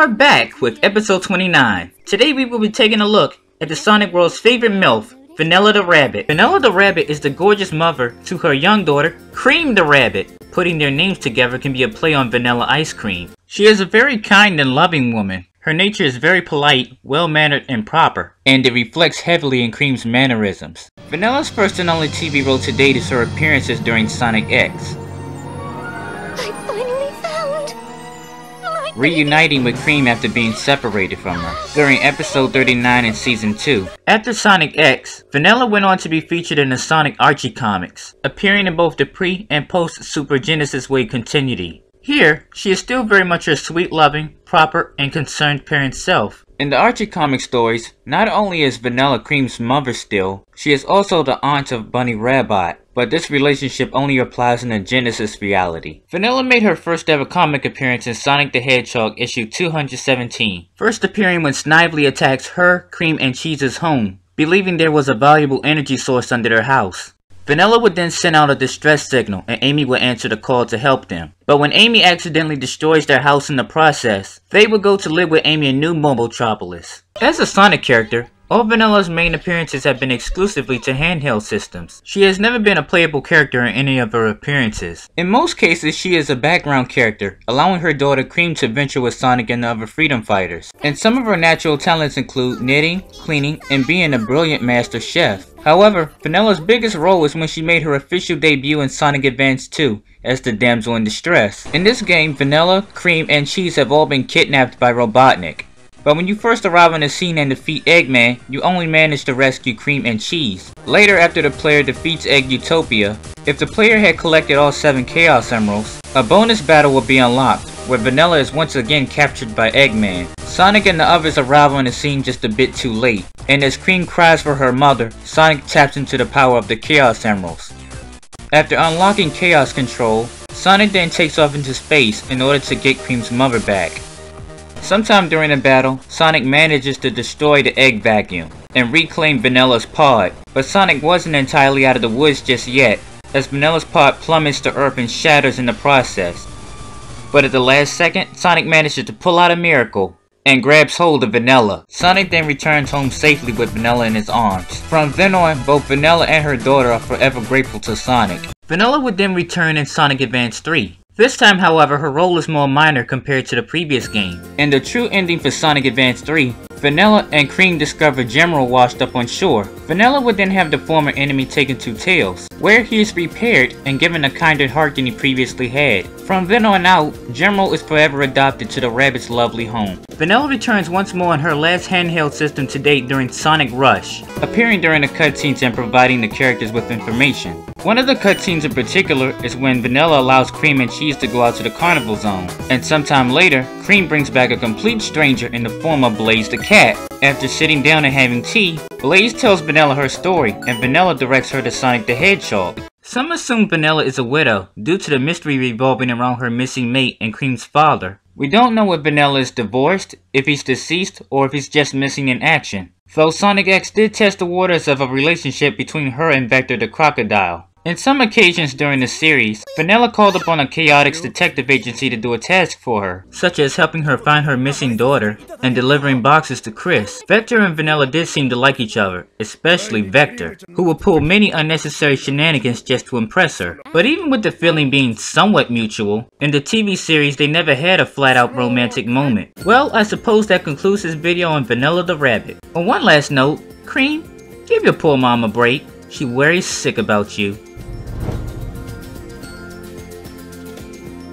are back with episode 29. Today we will be taking a look at the Sonic World's favorite MILF, Vanilla the Rabbit. Vanilla the Rabbit is the gorgeous mother to her young daughter, Cream the Rabbit. Putting their names together can be a play on vanilla ice cream. She is a very kind and loving woman. Her nature is very polite, well-mannered, and proper, and it reflects heavily in Cream's mannerisms. Vanilla's first and only TV role to date is her appearances during Sonic X. reuniting with Cream after being separated from her, during episode 39 in season 2. After Sonic X, Vanilla went on to be featured in the Sonic Archie comics, appearing in both the pre- and post-Super Genesis Wave continuity. Here, she is still very much her sweet loving, proper, and concerned parent self. In the Archie comic stories, not only is Vanilla Cream's mother still, she is also the aunt of Bunnie Rabbot, but this relationship only applies in the Genesis reality. Vanilla made her first ever comic appearance in Sonic the Hedgehog issue 217, first appearing when Snively attacks her, Cream, and Cheese's home, believing there was a valuable energy source under their house. Vanilla would then send out a distress signal and Amy would answer the call to help them. But when Amy accidentally destroys their house in the process, they would go to live with Amy in New Mobotropolis. As a Sonic character, all Vanilla's main appearances have been exclusively to handheld systems. She has never been a playable character in any of her appearances. In most cases, she is a background character, allowing her daughter Cream to venture with Sonic and the other Freedom Fighters. And some of her natural talents include knitting, cleaning, and being a brilliant master chef. However, Vanilla's biggest role is when she made her official debut in Sonic Advance 2 as the damsel in distress. In this game, Vanilla, Cream, and Cheese have all been kidnapped by Robotnik. But when you first arrive on the scene and defeat Eggman, you only manage to rescue Cream and Cheese. Later after the player defeats Egg Utopia, if the player had collected all 7 Chaos Emeralds, a bonus battle will be unlocked, where Vanilla is once again captured by Eggman. Sonic and the others arrive on the scene just a bit too late, and as Cream cries for her mother, Sonic taps into the power of the Chaos Emeralds. After unlocking Chaos Control, Sonic then takes off into space in order to get Cream's mother back. Sometime during the battle, Sonic manages to destroy the egg vacuum and reclaim Vanilla's pod, but Sonic wasn't entirely out of the woods just yet, as Vanilla's pod plummets to Earth and shatters in the process. But at the last second, Sonic manages to pull out a miracle and grabs hold of Vanilla. Sonic then returns home safely with Vanilla in his arms. From then on, both Vanilla and her daughter are forever grateful to Sonic. Vanilla would then return in Sonic Advance 3, this time, however, her role is more minor compared to the previous game. In the true ending for Sonic Advance 3, Vanilla and Cream discover Gemerald washed up on shore. Vanilla would then have the former enemy taken to Tails, where he is repaired and given a kinder heart than he previously had. From then on out, Gemerald is forever adopted to the rabbit's lovely home. Vanilla returns once more in her last handheld system to date during Sonic Rush, appearing during the cutscenes and providing the characters with information. One of the cutscenes in particular is when Vanilla allows Cream and Cheese to go out to the carnival zone, and sometime later, Cream brings back a complete stranger in the form of Blaze the cat. After sitting down and having tea, Blaze tells Vanilla her story, and Vanilla directs her to Sonic the Hedgehog. Some assume Vanilla is a widow, due to the mystery revolving around her missing mate and Cream's father. We don't know if Vanilla is divorced, if he's deceased, or if he's just missing in action. Though Sonic X did test the waters of a relationship between her and Vector the Crocodile. In some occasions during the series, Vanilla called upon a Chaotix detective agency to do a task for her, such as helping her find her missing daughter and delivering boxes to Chris. Vector and Vanilla did seem to like each other, especially Vector, who would pull many unnecessary shenanigans just to impress her. But even with the feeling being somewhat mutual, in the TV series they never had a flat out romantic moment. Well, I suppose that concludes this video on Vanilla the Rabbit. On one last note, Cream, give your poor mom a break. She very sick about you.